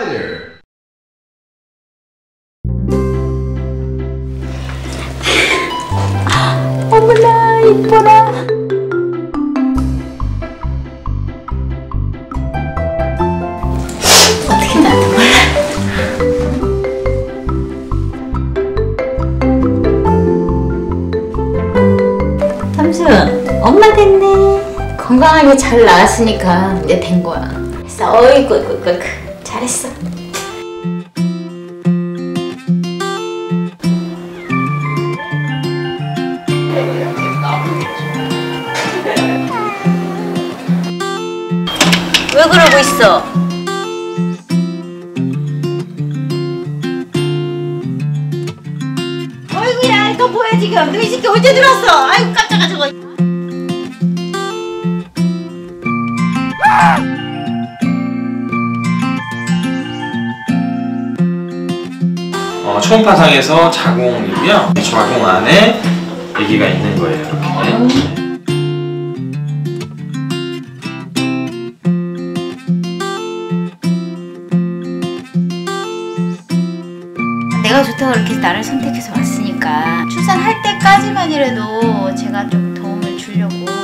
Hi there. 어머나 이뻐라. 어떻게 나도 몰라 삼순 엄마 됐네. 건강하게 잘 나왔으니까 이제 된 거야. 어이구 이구 이구 잘했어 왜 그러고 있어? 어이구 야 이거 뭐야 지금 너이 새끼 언제 들었어? 아이고 깜짝아 저거 어, 초음파상에서 자궁이고요. 이 자궁 안에 아기가 있는 거예요. 이렇게. 내가 좋다고 이렇게 나를 선택해서 왔으니까 출산할 때까지만이라도 제가 좀 도움을 주려고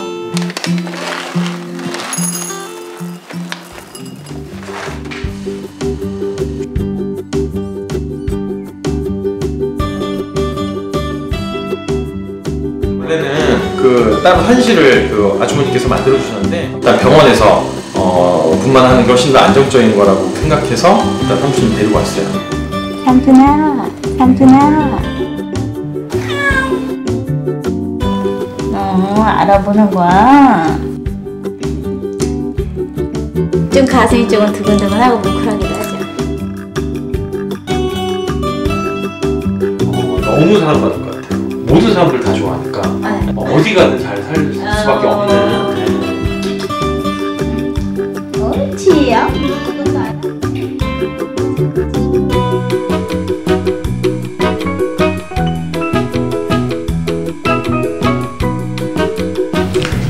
원래는 그 따로 한실을 그 아주머니께서 만들어 주셨는데 일단 병원에서 어, 분만하는 게 훨씬 더 안정적인 거라고 생각해서 일단 삼촌 데리고 왔어요. 삼촌아 삼촌아 어 알아보는 거야 좀 가슴이 조금 두근두근하고 뭉클하기도 하죠 어, 너무 사랑받을 것 같아요. 모든 사람들 다 좋아하니까 네. 어, 어디 가든 잘 살 수밖에 어. 없는. 네. 옳지 아무것도 알아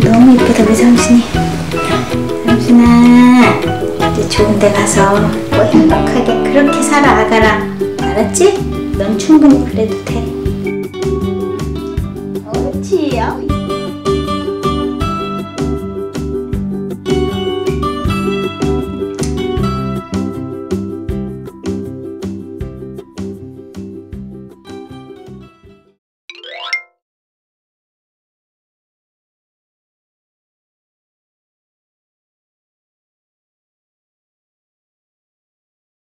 너무 이쁘다 우리 삼순이 삼순아 이제 좋은 데 가서 뭐 행복하게 그렇게 살아 아가라 알았지? 넌 충분히 그래도 돼